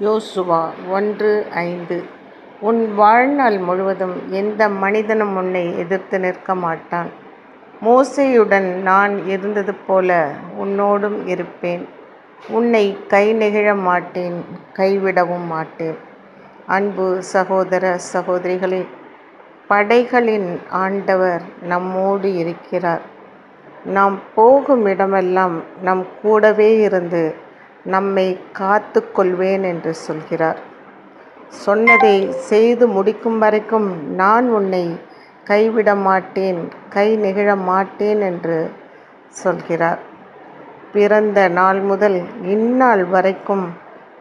யோசுவா ஒன்று ஐந்து. உன் வாழ்நாள் முழுவதும் எந்த மனிதனும் உன்னை எதிர்த்து நிற்க மாட்டான். மோசையுடன் நான் இருந்தது போல உன்னோடும் இருப்பேன். உன்னை கை நெகிழ மாட்டேன் கைவிடவும் மாட்டேன். அன்பு சகோதர சகோதரிகளே படைகளின் ஆண்டவர் நம்மோடு இருக்கிறார். நாம் போகும் இடமெல்லாம் நம் கூடவே இருந்து நம்மை காத்து கொள்வேன் என்று சொல்கிறார். சொன்னதை செய்து முடிக்கும் வரைக்கும் நான் உன்னை கைவிட மாட்டேன் கை நெகிழ மாட்டேன் என்று சொல்கிறார். பிறந்த நாள் முதல் இந்நாள் வரைக்கும்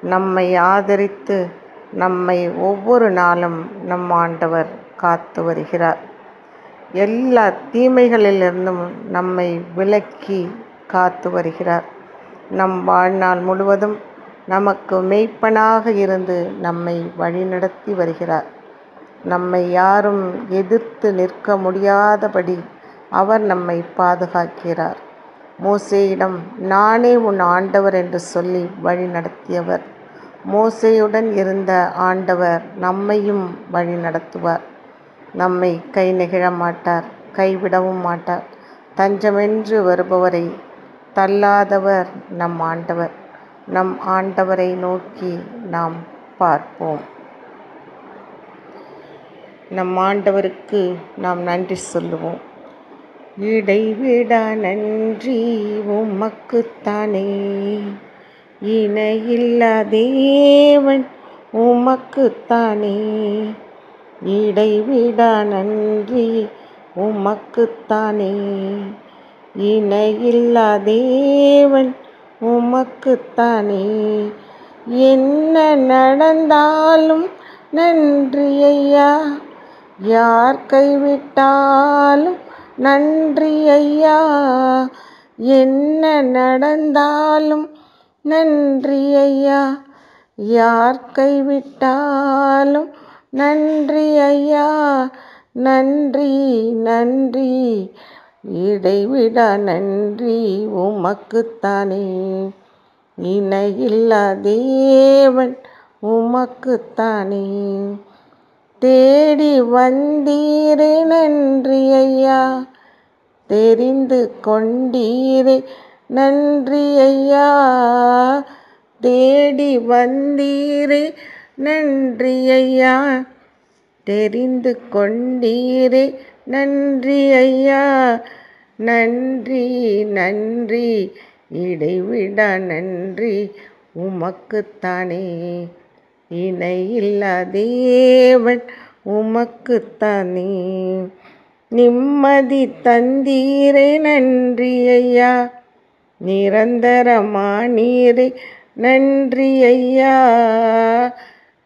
நம்மை ஆதரித்து நம்மை ஒவ்வொரு நாளும் நம் ஆண்டவர் காத்து வருகிறார். எல்லா தீமைகளிலிருந்தும் நம்மை விலக்கி காத்து வருகிறார். நம் வாழ்நாள் முழுவதும் நமக்கு மெய்ப்பனாக இருந்து நம்மை வழிநடத்தி வருகிறார். நம்மை யாரும் எதிர்த்து நிற்க முடியாதபடி அவர் நம்மை பாதுகாக்கிறார். மோசேயிடம் நானே உன் ஆண்டவர் என்று சொல்லி வழி நடத்தியவர் மோசையுடன் இருந்த ஆண்டவர் நம்மையும் வழி நடத்துவார் நம்மை கை நெகிழ மாட்டார் கைவிடவும் மாட்டார். தஞ்சமென்று வருபவரை தள்ளாதவர் நம் ஆண்டவர். நம் ஆண்டவரை நோக்கி நாம் பார்ப்போம். நம் ஆண்டவருக்கு நாம் நன்றி சொல்லுவோம். இடைவிடா நன்றி உமக்குத்தானே. இணையில்லா தேவன் உமக்குத்தானே. இடைவிடா நன்றி உமக்குத்தானே. இணையில்லா தேவன் உமக்குத்தானே. என்ன நடந்தாலும் நன்றி ஐயா யார் கைவிட்டாலும் நன்றி ஐயா என்ன நடந்தாலும் நன்றி ஐயா யார் கைவிட்டாலும் நன்றி ஐயா நன்றி நன்றி இடைவிடா நன்றி உமக்குத்தானே. இணையில்லா தேவன் உமக்குத்தானே. தேடி வந்தீரே நன்றி ஐயா. தெரிந்து கொண்டீரே நன்றி ஐயா. தேடி வந்தீரே நன்றி ஐயா. தெரிந்து கொண்டீரே. நன்றி ஐயா. நன்றி நன்றி. இடைவிடா நன்றி. உமக்குத்தானே. இணையில்லா தேவன் உமக்குத்தானே. நிம்மதி தந்தீரே. நன்றி ஐயா. நிரந்தரமானீரே. நன்றி ஐயா.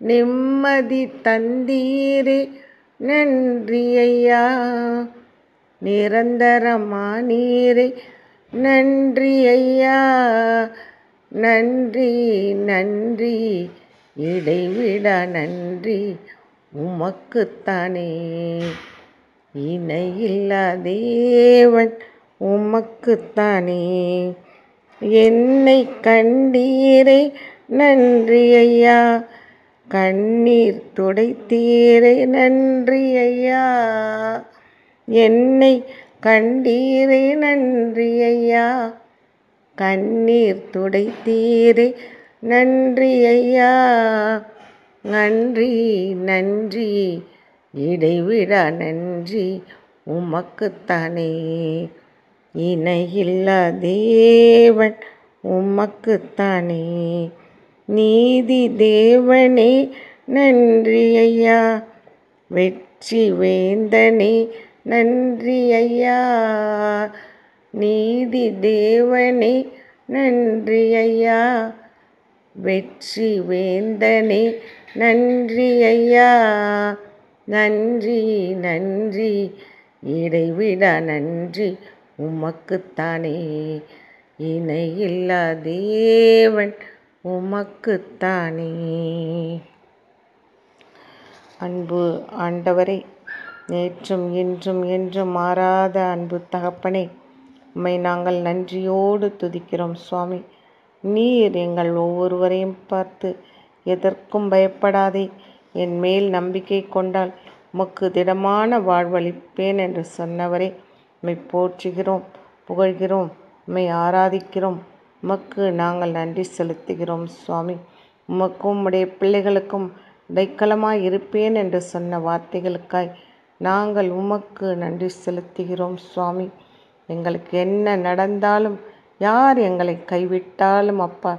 நிம்மதி தந்தீரே. நன்றி ஐயா நிரந்தரமானீரே நன்றி ஐயா நன்றி நன்றி. இடைவிட நன்றி உமக்குத்தானே. இணையில்லா தேவன் உமக்குத்தானே. என்னை கண்டீரே. நன்றி ஐயா கண்ணீர் துடைத்தீரே நன்றி ஐயா. என்னை கண்டீரே நன்றி ஐயா. கண்ணீர் துடைத்தீரே நன்றி ஐயா. நன்றி நன்றி. இடைவிடா நன்றி உமக்குத்தானே. இணையில்லா தேவன் உமக்குத்தானே. நீதி தேவனே நன்றி ஐயா வெற்றி வேந்தனே நன்றி ஐயா நீதி தேவனே நன்றி ஐயா வெற்றி வேந்தனே நன்றி ஐயா நன்றி நன்றி. இடைவிடா நன்றி உமக்குத்தானே. இணையில்லா தேவன் உமக்குத்தானே. அன்பு ஆண்டவரே நேற்றும் இன்றும் என்றும் மாறாத அன்பு தகப்பனே உம்மை நாங்கள் நன்றியோடு துதிக்கிறோம் சுவாமி. நீர் எங்கள் ஒவ்வொருவரையும் பார்த்து எதற்கும் பயப்படாதே என் மேல் நம்பிக்கை கொண்டால் உமக்கு திடமான வாழ்வளிப்பேன் என்று சொன்னவரே உம்மை போற்றுகிறோம் புகழ்கிறோம் உம்மை ஆராதிக்கிறோம். உமக்கு நாங்கள் நன்றி செலுத்துகிறோம் சுவாமி. உமக்கும் உம்முடைய பிள்ளைகளுக்கும் இடைக்கலமாய் இருப்பேன் என்று சொன்ன வார்த்தைகளுக்காய் நாங்கள் உமக்கு நன்றி செலுத்துகிறோம் சுவாமி. எங்களுக்கு என்ன நடந்தாலும் யார் எங்களை கைவிட்டாலும் அப்பா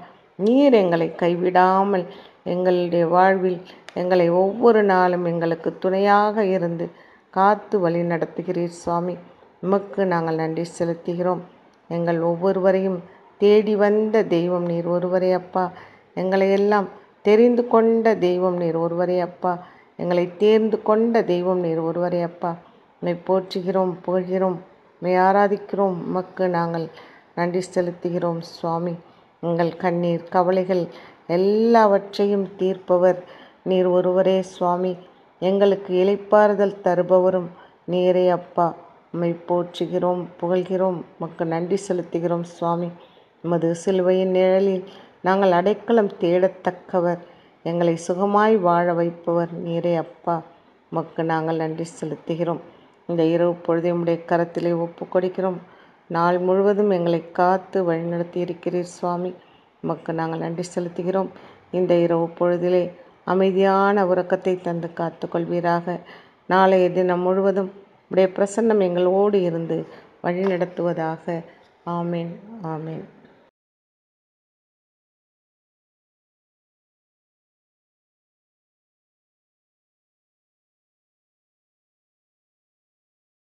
நீர் எங்களை கைவிடாமல் எங்களுடைய வாழ்வில் எங்களை ஒவ்வொரு நாளும் எங்களுக்கு துணையாக இருந்து காத்து வழி நடத்துகிறீர் சுவாமி. உமக்கு நாங்கள் நன்றி செலுத்துகிறோம். எங்கள் ஒவ்வொருவரையும் தேடி வந்த தெய்வம் நீர் ஒருவரே அப்பா. எங்களை எல்லாம் தெரிந்து கொண்ட தெய்வம் நீர் ஒருவரே அப்பா. எங்களை தேர்ந்து கொண்ட தெய்வம் நீர் ஒருவரே அப்பா. உம்மை போற்றுகிறோம் புகழ்கிறோம் உம்மை ஆராதிக்கிறோம். உமக்கு நாங்கள் நன்றி செலுத்துகிறோம் சுவாமி. எங்கள் கண்ணீர் கவலைகள் எல்லாவற்றையும் தீர்ப்பவர் நீர் ஒருவரே சுவாமி. எங்களுக்கு இளைப்பாறுதல் தருபவரும் நீரே அப்பா. உம்மை போற்றுகிறோம் புகழ்கிறோம். உமக்கு நன்றி செலுத்துகிறோம் சுவாமி. உமது சிலுவையின் நிழலில் நாங்கள் அடைக்கலம் தேடத்தக்கவர். எங்களை சுகமாய் வாழ வைப்பவர் நீரே அப்பா. உமக்கு நாங்கள் நன்றி செலுத்துகிறோம். இந்த இரவு பொழுது உம்முடைய கரத்திலே ஒப்பு கொடுக்கிறோம். நாள் முழுவதும் எங்களை காத்து வழிநடத்தி இருக்கிறீர் சுவாமி. உமக்கு நாங்கள் நன்றி செலுத்துகிறோம். இந்த இரவு பொழுதிலே அமைதியான உறக்கத்தை தந்து காத்துக்கொள்வீராக நாளைய தினம் முழுவதும் உடைய பிரசன்னம் எங்களோடு இருந்து வழிநடத்துவதாக. ஆமேன் ஆமேன்.